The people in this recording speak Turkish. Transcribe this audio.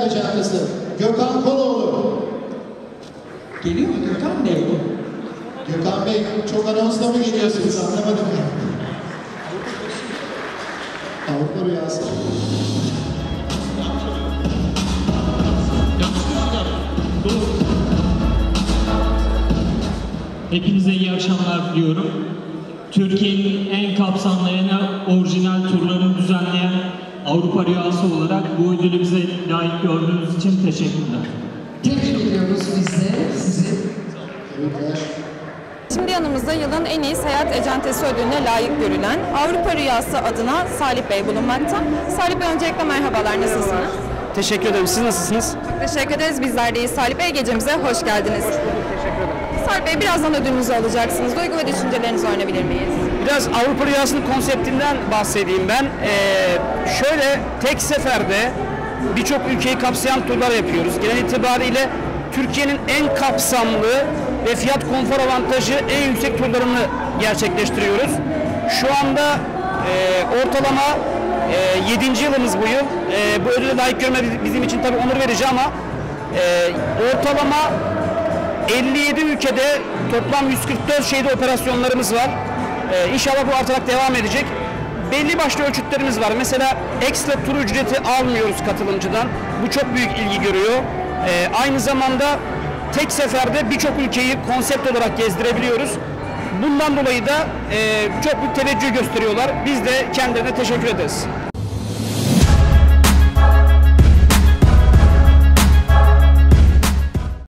Acentesi Gökhan Koloğlu. Geliyor mu Gökhan Bey? Gökhan Bey çok anonsla mı geliyorsunuz anlamadım ya. Avrupa Rüyası. Hepinize iyi akşamlar diliyorum. Türkiye'nin en kapsamlı, en orijinal düzenleyen Avrupa Rüyası olarak bu ödülü bize layık gördüğünüz için teşekkürler. Tebrik ediyoruz biz de sizi. Şimdi yanımızda yılın en iyi seyahat ecentesi ödülüne layık görülen Avrupa Rüyası adına Salih Bey bulunmakta. Salih Bey öncelikle merhabalar, nasılsınız? Teşekkür ederim. Siz nasılsınız? Çok teşekkür ederiz, bizler deyiz. Salih Bey gecemize hoş geldiniz. Salih Bey birazdan ödülünüzü alacaksınız. Duygu ve düşüncelerinizi öğrenebilir miyiz? Biraz Avrupa Rüyası'nın konseptinden bahsedeyim ben. Ee, şöyle tek seferde birçok ülkeyi kapsayan turlar yapıyoruz. Genel itibariyle Türkiye'nin en kapsamlı ve fiyat konfor avantajı en yüksek turlarını gerçekleştiriyoruz. Şu anda e, ortalama e, 7. yılımız bu yıl. E, bu ödüle layık görme bizim için tabii onur verici ama e, ortalama 57 ülkede toplam 144 şehirde operasyonlarımız var. Ee, inşallah bu artarak devam edecek. Belli başlı ölçütlerimiz var. Mesela ekstra tur ücreti almıyoruz katılımcıdan. Bu çok büyük ilgi görüyor. Ee, aynı zamanda tek seferde birçok ülkeyi konsept olarak gezdirebiliyoruz. Bundan dolayı da e, çok büyük teveccüh gösteriyorlar. Biz de kendilerine teşekkür ederiz.